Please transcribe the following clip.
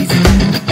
easy.